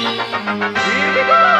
Here we go!